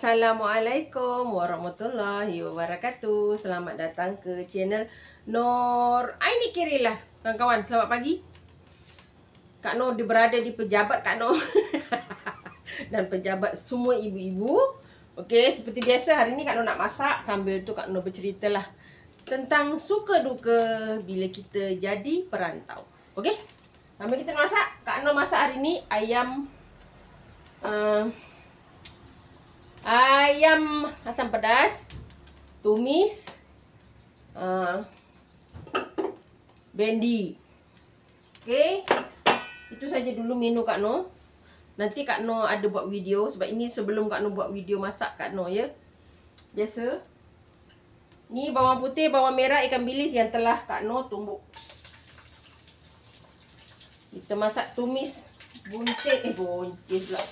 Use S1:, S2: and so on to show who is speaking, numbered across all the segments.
S1: Assalamualaikum warahmatullahi wabarakatuh. Selamat datang ke channel Nur Aini Kirilah. Kawan-kawan, selamat pagi. Kak Nur dia berada di pejabat Kak Nur. Dan pejabat semua ibu-ibu. Okey, seperti biasa hari ni Kak Nur nak masak sambil tu Kak Nur berceritalah tentang suka duka bila kita jadi perantau. Okey? Sambil kita masak, Kak Nur masak hari ni ayam uh, ayam asam pedas, tumis, uh, bendi. Okey. Itu saja dulu menu Kak No. Nanti Kak No ada buat video sebab ini sebelum Kak No buat video masak Kak No ya. Biasa. Ni bawang putih, bawang merah, ikan bilis yang telah Kak No tumbuk. Kita masak tumis buncis eh buncis pula.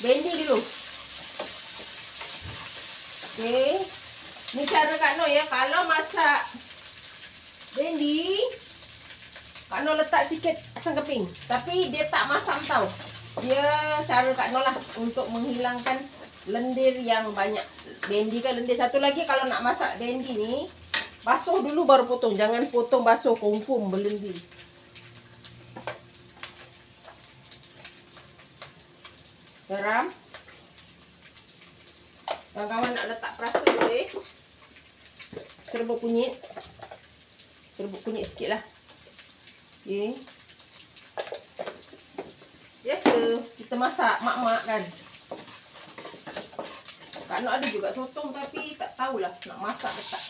S1: Bendi dulu. Okey. Ni cara Kak Noh ya. Kalau masak bendi, Kak Noh letak sikit asam keping. Tapi dia tak masam tau. Dia cara Kak Noh lah untuk menghilangkan lendir yang banyak. Bendi kan lendir. Satu lagi kalau nak masak bendi ni, basuh dulu baru potong. Jangan potong basuh confirm berlendir. Garam. Kawan-kawan nak letak perasa boleh. Serbuk kunyit. Serbuk kunyit sikit lah. Okay. Biasa kita masak mak-mak kan. Kak Nok ada juga sotong tapi tak tahulah nak masak ke tak.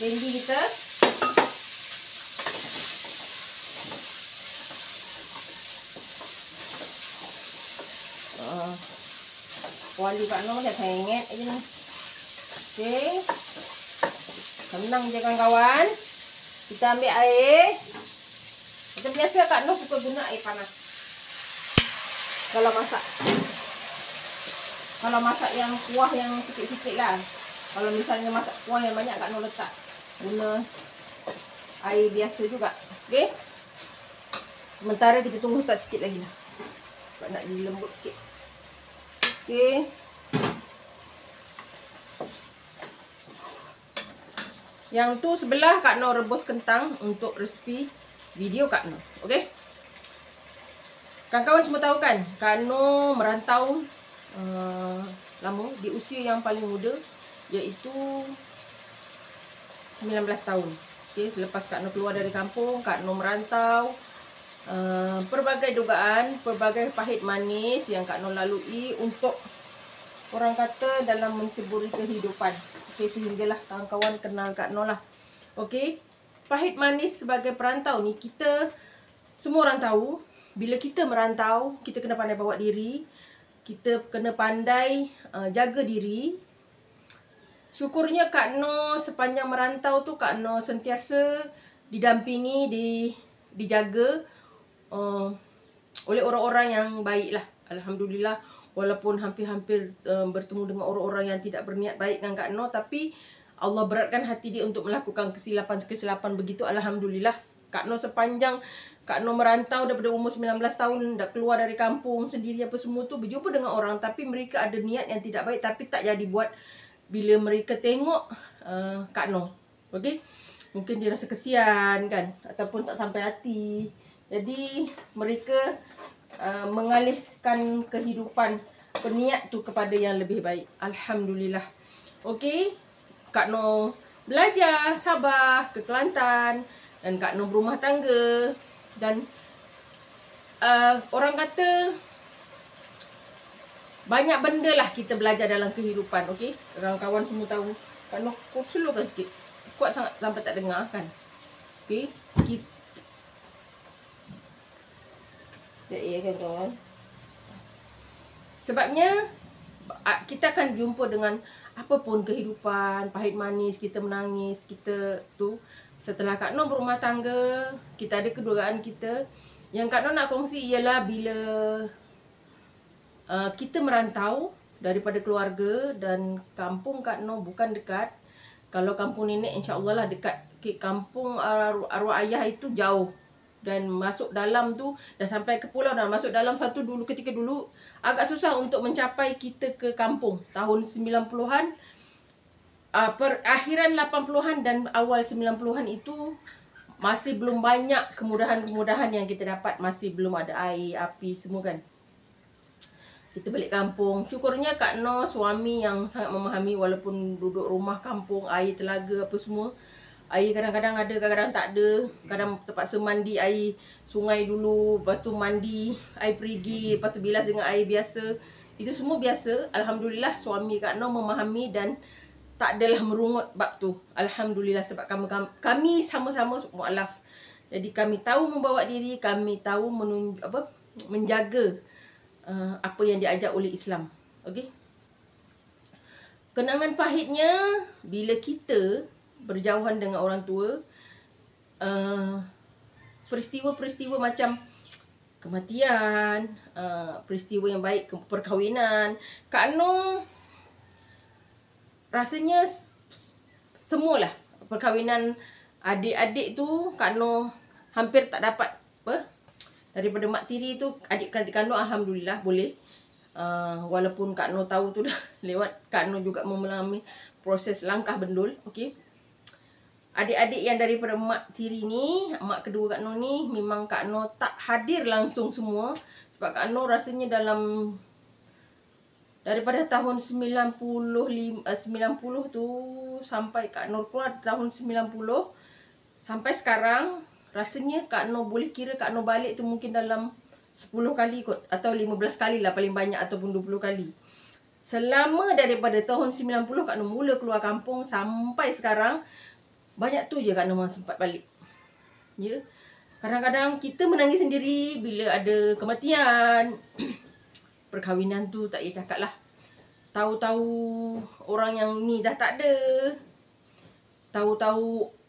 S1: Bendi kita. Kuali Pak Noh dah hengit aja ni. Okey. Senang je kawan-kawan. Kita ambil air. Macam biasa Kak Noh suka guna air panas. Kalau masak. Kalau masak yang kuah yang sikit-sikit lah. Kalau misalnya masak kuah yang banyak Kak Noh letak. Guna air biasa juga. Okey. Sementara kita tunggu tak sikit lagi lah. Sebab nak dilembut sikit. Okey. Yang tu sebelah Kak Noh rebus kentang untuk resipi video Kak Noh. Okey. Kawan-kawan semua tahu kan, Kak Noh merantau uh, lama di usia yang paling muda iaitu 19 tahun. Okey, selepas Kak Noh keluar dari kampung, Kak Noh merantau Uh, pelbagai dugaan, pelbagai pahit manis yang Kak Noh lalui untuk orang kata dalam menceburi kehidupan. Okey, sehinggalah kawan-kawan kenal Kak Noh lah. Okey, pahit manis sebagai perantau ni kita semua orang tahu. Bila kita merantau, kita kena pandai bawa diri. Kita kena pandai uh, jaga diri. Syukurnya Kak Noh sepanjang merantau tu Kak Noh sentiasa didampingi, di, dijaga uh, oleh orang-orang yang baik lah. Alhamdulillah. Walaupun hampir-hampir uh, bertemu dengan orang-orang yang tidak berniat baik dengan Kak Noh. Tapi Allah beratkan hati dia untuk melakukan kesilapan-kesilapan begitu. Alhamdulillah. Kak Noh sepanjang Kak Noh merantau daripada umur 19 tahun. Dah keluar dari kampung sendiri apa semua tu. Berjumpa dengan orang. Tapi mereka ada niat yang tidak baik. Tapi tak jadi buat bila mereka tengok uh, Kak Noh. Okay. Mungkin dia rasa kesian kan. Ataupun tak sampai hati. Jadi mereka uh, mengalihkan kehidupan peniat tu kepada yang lebih baik. Alhamdulillah. Okey. Kak No belajar Sabah ke Kelantan dan Kak No berumah tangga dan uh, orang kata banyak benda lah kita belajar dalam kehidupan. Okey. Kawan-kawan semua tahu. Kak No kau slowkan sikit. Kuat sangat sampai tak dengar kan. Okey. Kita Sekejap ya kan kawan. Sebabnya kita akan jumpa dengan apapun kehidupan, pahit manis, kita menangis, kita tu setelah Kak Noh berumah tangga, kita ada kedugaan kita. Yang Kak Noh nak kongsi ialah bila uh, kita merantau daripada keluarga dan kampung Kak Noh bukan dekat. Kalau kampung nenek insya-Allah lah dekat. Kampung arwah ayah itu jauh. Dan masuk dalam tu dah sampai ke pulau dan masuk dalam satu dulu ketika dulu agak susah untuk mencapai kita ke kampung tahun 90-an uh, perakhiran 80-an dan awal 90-an itu masih belum banyak kemudahan-kemudahan yang kita dapat masih belum ada air api semua kan kita balik kampung. Syukurnya Kak No suami yang sangat memahami walaupun duduk rumah kampung, air telaga apa semua. Air kadang-kadang ada, kadang-kadang tak ada. Kadang terpaksa mandi air sungai dulu, lepas tu mandi air perigi, lepas tu bilas dengan air biasa. Itu semua biasa. Alhamdulillah suami Kak No memahami dan tak adalah merungut bab tu. Alhamdulillah sebab kami kami sama-sama mualaf. Jadi kami tahu membawa diri, kami tahu menunjuk apa menjaga uh, apa yang diajar oleh Islam. Okey. Kenangan pahitnya bila kita berjauhan dengan orang tua uh, peristiwa-peristiwa macam kematian, uh, peristiwa yang baik perkahwinan, Kak Noh rasanya semualah perkahwinan adik-adik tu Kak Noh hampir tak dapat apa daripada mak tiri tu adik-adik kandung alhamdulillah boleh. Uh, walaupun Kak Noh tahu tu dah lewat Kak Noh juga mengalami proses langkah bendul okey adik-adik yang daripada mak tiri ni mak kedua Kak Noh ni memang Kak Noh tak hadir langsung semua sebab Kak Noh rasanya dalam daripada tahun 90 90 tu sampai Kak Nur keluar tahun 90 sampai sekarang Rasanya Kak Noh boleh kira Kak Noh balik tu mungkin dalam 10 kali kot. Atau 15 kali lah paling banyak ataupun 20 kali. Selama daripada tahun 90 Kak Noh mula keluar kampung sampai sekarang. Banyak tu je Kak Noh sempat balik. Ya. Kadang-kadang kita menangis sendiri bila ada kematian. Perkahwinan tu tak payah cakap lah. Tahu-tahu orang yang ni dah tak ada. Tahu-tahu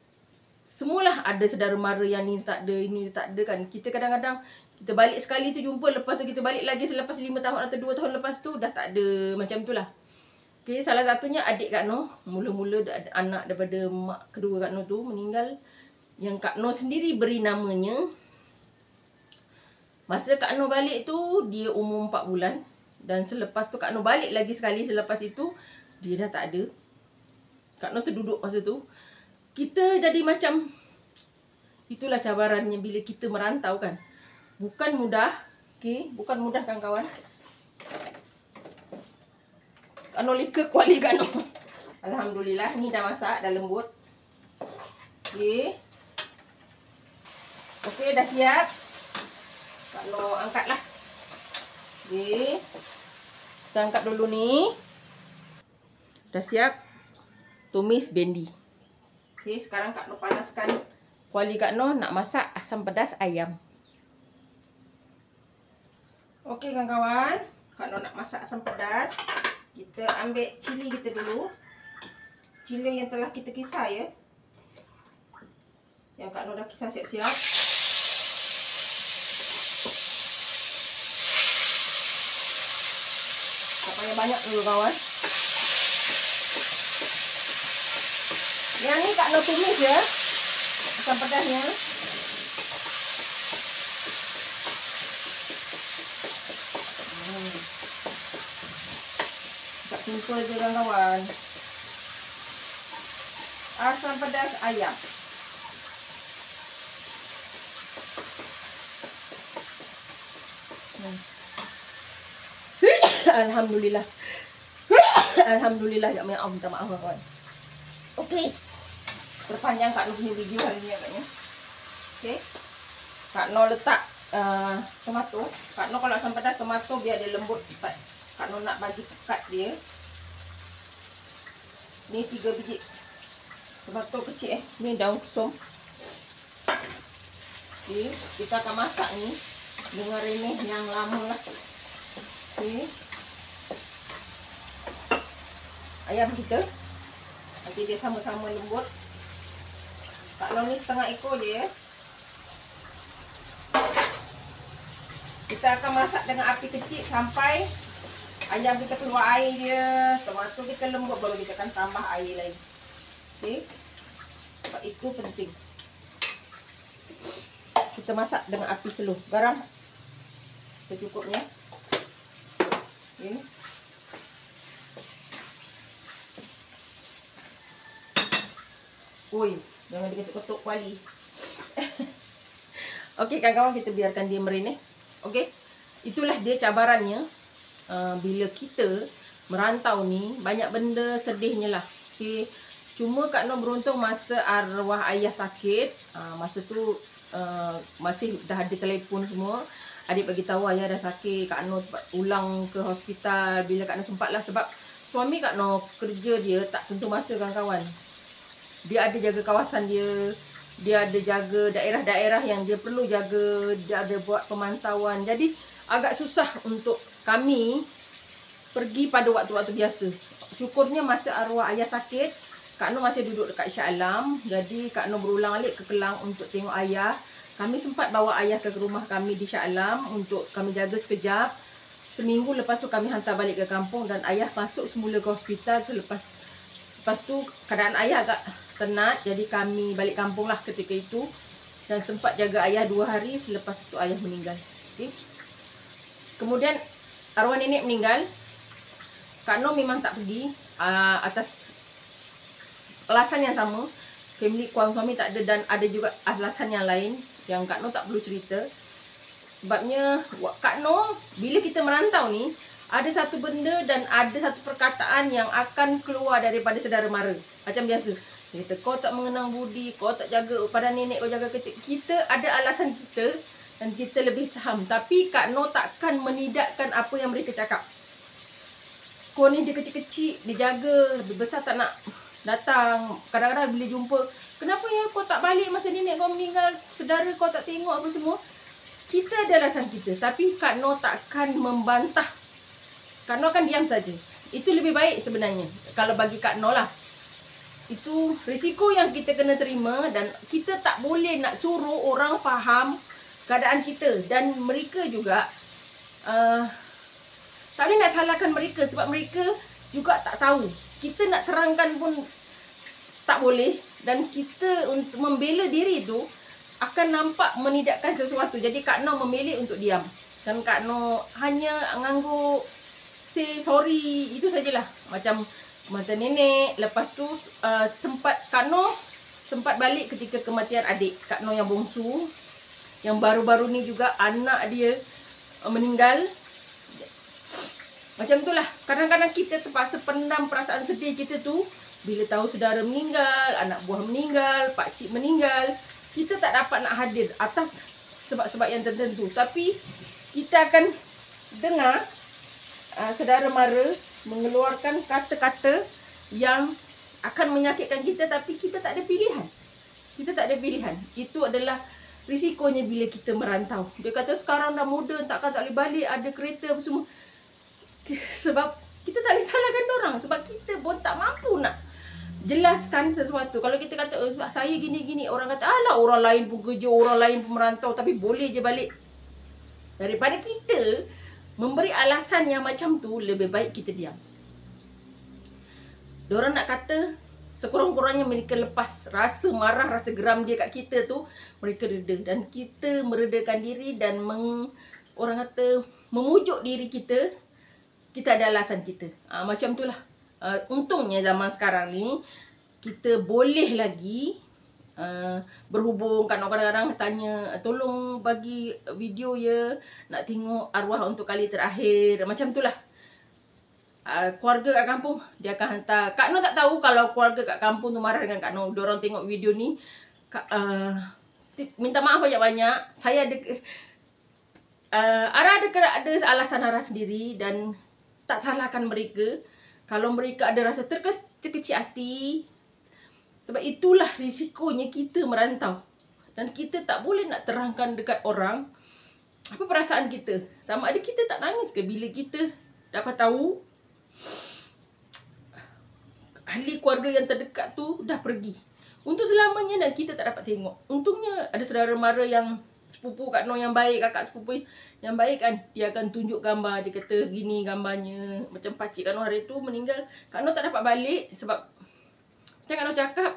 S1: Semualah ada saudara mara yang ni tak ada, ini tak ada kan. Kita kadang-kadang kita balik sekali tu jumpa, lepas tu kita balik lagi selepas 5 tahun atau 2 tahun lepas tu dah tak ada macam tu lah. Okay, salah satunya adik Kak Noh. Mula-mula anak daripada mak kedua Kak Noh tu meninggal. Yang Kak Noh sendiri beri namanya. Masa Kak Noh balik tu, dia umur 4 bulan. Dan selepas tu Kak Noh balik lagi sekali selepas itu, dia dah tak ada. Kak Noh terduduk masa tu kita jadi macam itulah cabarannya bila kita merantau kan. Bukan mudah. Okey, bukan mudah kan Kano lika kuali kano. Alhamdulillah ni dah masak dah lembut. Okey. Okey dah siap. Kalau angkatlah. Okey. Kita angkat dulu ni. Dah siap. Tumis bendi. Okey, sekarang Kak Noh panaskan kuali Kak Noh nak masak asam pedas ayam. Okey kawan-kawan, Noh nak masak asam pedas. Kita ambil cili kita dulu. Cili yang telah kita kisar ya. Yang Kak Noh dah kisar siap-siap. Tak payah banyak dulu kawan. Yang ni Kak Noh tumis ya. Asam pedasnya. Simple je kawan-kawan. Asam pedas ayam. Hmm. Alhamdulillah. Alhamdulillah. Ya Allah, minta maaf kawan. Okey terpanjang Kak Noh punya video hari ni agaknya. Okey. Kak Noh letak uh, tomato. Kak Noh kalau asam pedas tomato biar dia lembut cepat. Kak Noh nak bagi pekat dia. Ni tiga biji tomato kecil eh. Ni daun som. Okey, kita akan masak ni dengan remeh yang lama lah. Okey. Ayam kita Nanti dia sama-sama lembut Kak Long ni setengah ekor je Kita akan masak dengan api kecil sampai ayam kita keluar air dia. Tomato kita lembut baru kita akan tambah air lagi. Okey. Sebab itu penting. kita masak dengan api slow. Garam secukupnya. Okey. Oi, jangan diketuk-ketuk kuali. Okey, kawan-kawan kita biarkan dia merenih. Okey. Itulah dia cabarannya uh, bila kita merantau ni banyak benda sedihnya lah. Okey. Cuma Kak Noh beruntung masa arwah ayah sakit, uh, masa tu uh, masih dah ada telefon semua. Adik bagi tahu ayah dah sakit, Kak Noh ulang ke hospital bila Kak Noh sempat lah sebab suami Kak Noh kerja dia tak tentu masa kawan-kawan dia ada jaga kawasan dia dia ada jaga daerah-daerah yang dia perlu jaga dia ada buat pemantauan jadi agak susah untuk kami pergi pada waktu-waktu biasa. Syukurnya masa arwah ayah sakit Kak Nur masih duduk dekat Syah Alam. Jadi Kak Nur berulang alik ke Kelang untuk tengok ayah. Kami sempat bawa ayah ke rumah kami di Syah Alam untuk kami jaga sekejap. Seminggu lepas tu kami hantar balik ke kampung dan ayah masuk semula ke hospital selepas lepas tu keadaan ayah agak tenat. Jadi kami balik kampung lah ketika itu. Dan sempat jaga ayah dua hari selepas itu ayah meninggal. Okay. kemudian arwah nenek meninggal. Kak Noh memang tak pergi uh, atas alasan yang sama. Family kuang suami tak ada dan ada juga alasan yang lain yang Kak Noh tak perlu cerita. Sebabnya Kak Noh bila kita merantau ni ada satu benda dan ada satu perkataan yang akan keluar daripada saudara mara. Macam biasa kata kau tak mengenang budi, kau tak jaga pada nenek kau jaga kecil. Kita ada alasan kita dan kita lebih faham. Tapi Kak No takkan menidakkan apa yang mereka cakap. Kau ni dia kecil-kecil, dia jaga, lebih besar tak nak datang. Kadang-kadang bila jumpa, kenapa ya kau tak balik masa nenek kau meninggal, saudara kau tak tengok apa semua. Kita ada alasan kita. Tapi Kak No takkan membantah. Kak No akan diam saja. Itu lebih baik sebenarnya. Kalau bagi Kak No lah itu risiko yang kita kena terima dan kita tak boleh nak suruh orang faham keadaan kita. Dan mereka juga uh, tak boleh nak salahkan mereka sebab mereka juga tak tahu. Kita nak terangkan pun tak boleh. Dan kita untuk membela diri tu akan nampak menidakkan sesuatu. Jadi Kak Noh memilih untuk diam. Dan Kak Noh hanya nganggu say sorry itu sajalah. Macam mata nenek. Lepas tu uh, sempat Kak Noh sempat balik ketika kematian adik Kak Noh yang bongsu yang baru-baru ni juga anak dia uh, meninggal macam itulah kadang-kadang kita terpaksa pendam perasaan sedih kita tu bila tahu saudara meninggal anak buah meninggal pak cik meninggal kita tak dapat nak hadir atas sebab-sebab yang tertentu tapi kita akan dengar uh, saudara mara mengeluarkan kata-kata yang akan menyakitkan kita tapi kita tak ada pilihan. Kita tak ada pilihan. Itu adalah risikonya bila kita merantau. Dia kata sekarang dah muda takkan tak boleh balik ada kereta apa semua. Sebab kita tak boleh salahkan orang sebab kita pun tak mampu nak jelaskan sesuatu. Kalau kita kata oh, saya gini-gini orang kata alah orang lain pun kerja, orang lain pun merantau tapi boleh je balik. Daripada kita memberi alasan yang macam tu lebih baik kita diam. Diorang nak kata sekurang-kurangnya mereka lepas rasa marah, rasa geram dia kat kita tu, mereka reda dan kita meredakan diri dan meng, orang kata memujuk diri kita, kita ada alasan kita. Ha, macam itulah. Uh, untungnya zaman sekarang ni kita boleh lagi Uh, berhubung kan kadang-kadang tanya tolong bagi video ya nak tengok arwah untuk kali terakhir macam itulah uh, keluarga kat kampung dia akan hantar Kak Noh tak tahu kalau keluarga kat kampung tu marah dengan Kak Noh orang tengok video ni Kak, uh, minta maaf banyak-banyak saya ada uh, Ara ada ada alasan Ara sendiri dan tak salahkan mereka kalau mereka ada rasa terkes, terkecil hati sebab itulah risikonya kita merantau. Dan kita tak boleh nak terangkan dekat orang apa perasaan kita. Sama ada kita tak nangis ke bila kita dapat tahu ahli keluarga yang terdekat tu dah pergi. Untuk selamanya dan kita tak dapat tengok. Untungnya ada saudara mara yang sepupu Kak Noh yang baik, kakak sepupu yang baik kan. Dia akan tunjuk gambar, dia kata gini gambarnya. Macam pakcik Kak Noh hari tu meninggal. Kak Noh tak dapat balik sebab Macam Kak Noh cakap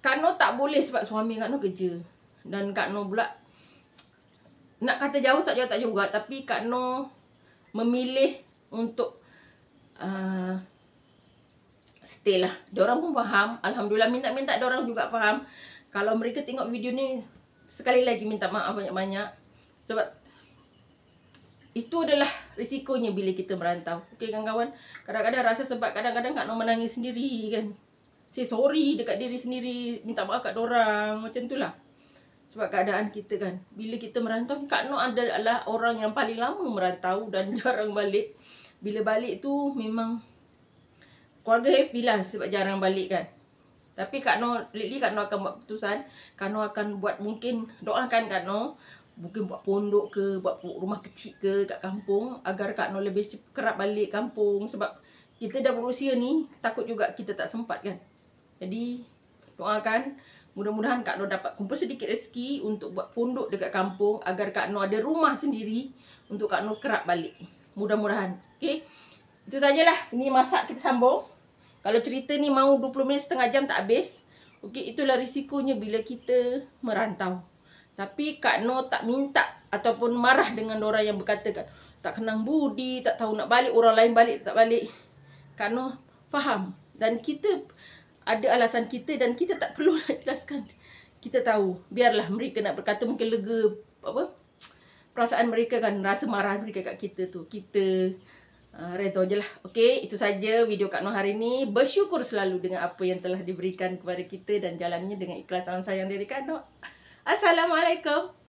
S1: Kak Noh tak boleh sebab suami Kak Noh kerja Dan Kak Noh pula nak kata jauh tak jauh tak juga tapi Kak Noh memilih untuk uh, stay lah. Diorang pun faham. Alhamdulillah minta-minta diorang juga faham. Kalau mereka tengok video ni sekali lagi minta maaf banyak-banyak. Sebab itu adalah risikonya bila kita merantau. Okey kawan-kawan. Kadang-kadang rasa sebab kadang-kadang Noh menangis sendiri kan. Say sorry dekat diri sendiri. Minta maaf kat orang. Macam tu lah. Sebab keadaan kita kan. Bila kita merantau, Kak Noh adalah orang yang paling lama merantau dan jarang balik. Bila balik tu memang keluarga happy lah sebab jarang balik kan. Tapi Kak Noh, lately Kak Noh akan buat keputusan. Kak Noh akan buat mungkin, doakan Kak Noh. Mungkin buat pondok ke, buat rumah kecil ke kat kampung. Agar Kak Noh lebih kerap balik kampung. Sebab kita dah berusia ni, takut juga kita tak sempat kan. Jadi, doakan. Mudah-mudahan Kak Noh dapat kumpul sedikit rezeki untuk buat pondok dekat kampung agar Kak Noh ada rumah sendiri untuk Kak Noh kerap balik. Mudah-mudahan. Okey. Itu sajalah. Ini masak kita sambung. Kalau cerita ni mau 20 minit setengah jam tak habis. Okey, itulah risikonya bila kita merantau. Tapi Kak Noh tak minta ataupun marah dengan orang yang berkata kan tak kenang budi, tak tahu nak balik, orang lain balik tak balik. Kak Noh faham dan kita ada alasan kita dan kita tak perlu nak jelaskan. Kita tahu. Biarlah mereka nak berkata mungkin lega apa? Perasaan mereka kan rasa marah mereka kat kita tu. Kita uh, redha je lah. Okey, itu saja video Kak Noh hari ni. Bersyukur selalu dengan apa yang telah diberikan kepada kita dan jalannya dengan ikhlas salam sayang dari Kak Noh. Assalamualaikum.